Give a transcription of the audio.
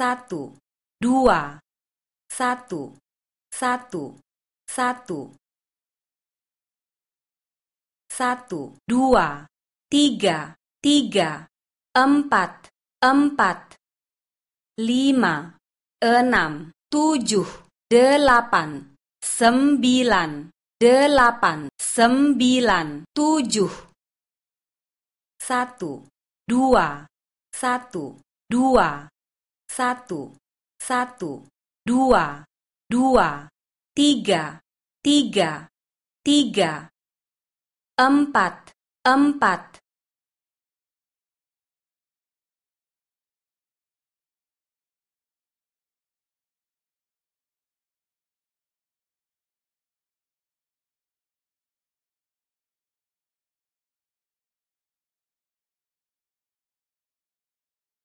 satu, dua, satu, satu, satu, satu, dua, tiga, tiga, empat, empat, lima, enam, tujuh, delapan, sembilan, delapan, sembilan, tujuh, satu, dua, satu, dua, satu, satu, dua, dua, tiga, tiga, tiga, empat, empat,